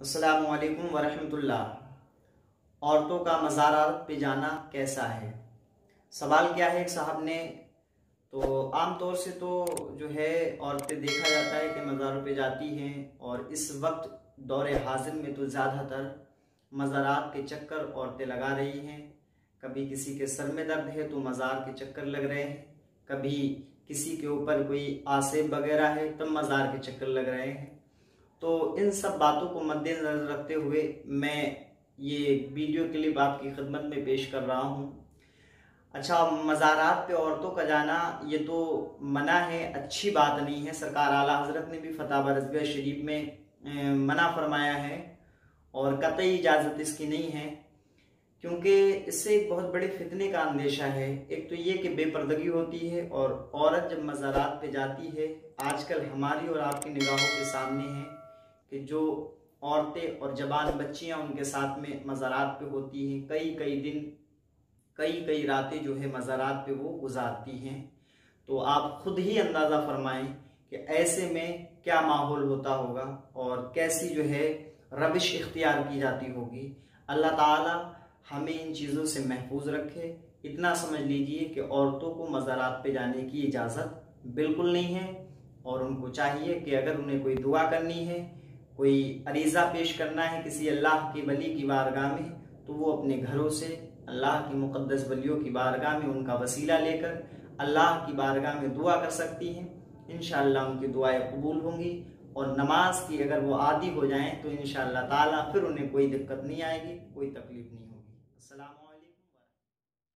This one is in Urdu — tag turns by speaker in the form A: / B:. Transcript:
A: السلام علیکم ورحمۃ اللہ۔ عورتوں کا مزارات پہ جانا کیسا ہے؟ سوال کیا ہے ایک صاحب نے۔ تو عام طور سے تو جو ہے عورتیں دیکھا جاتا ہے کہ مزاروں پہ جاتی ہیں اور اس وقت دور حاضر میں تو زیادہ تر مزارات کے چکر عورتیں لگا رہی ہیں۔ کبھی کسی کے سر میں درد ہے تو مزار کے چکر لگ رہے ہیں۔ کبھی کسی کے اوپر کوئی آسیب وغیرہ ہے تب مزار کے چکر لگ رہے ہیں۔ تو ان سب باتوں کو مد نظر رکھتے ہوئے میں یہ ویڈیو کلپ آپ کی خدمت میں پیش کر رہا ہوں۔ اچھا مزارات پہ عورتوں کا جانا، یہ تو منع ہے، اچھی بات نہیں ہے۔ سرکار اعلیٰ حضرت نے بھی فتح برضبیہ شریف میں منع فرمایا ہے اور قطعی اجازت اس کی نہیں ہے۔ کیونکہ اس سے ایک بہت بڑے فتنے کا اندیشہ ہے۔ ایک تو یہ کہ بے پردگی ہوتی ہے اور عورت جب مزارات پہ جاتی ہے، آج کل ہماری اور آپ کی نگاہوں کے سامنے ہے۔ کہ جو عورتیں اور جوان بچیاں ان کے ساتھ میں مزارات پہ ہوتی ہیں، کئی کئی دن، کئی کئی راتیں جو ہے مزارات پہ وہ گزارتی ہیں۔ تو آپ خود ہی اندازہ فرمائیں کہ ایسے میں کیا ماحول ہوتا ہوگا اور کیسی جو ہے روش اختیار کی جاتی ہوگی۔ اللہ تعالی ہمیں ان چیزوں سے محفوظ رکھے۔ اتنا سمجھ لیجیے کہ عورتوں کو مزارات پہ جانے کی اجازت بالکل نہیں ہے اور ان کو چاہیے کہ اگر انہیں کوئی دعا کرنی ہے کوئی عریضہ پیش کرنا ہے کسی اللہ کی ولی کی بارگاہ میں، تو وہ اپنے گھروں سے اللہ کی مقدس ولیوں کی بارگاہ میں ان کا وسیلہ لے کر اللہ کی بارگاہ میں دعا کر سکتی ہیں۔ انشاءاللہ ان کی دعائیں قبول ہوں گی اور نماز کی اگر وہ عادی ہو جائیں تو انشاءاللہ تعالی پھر انہیں کوئی دقت نہیں آئے گی، کوئی تکلیف نہیں ہوگی۔ السلام علیکم۔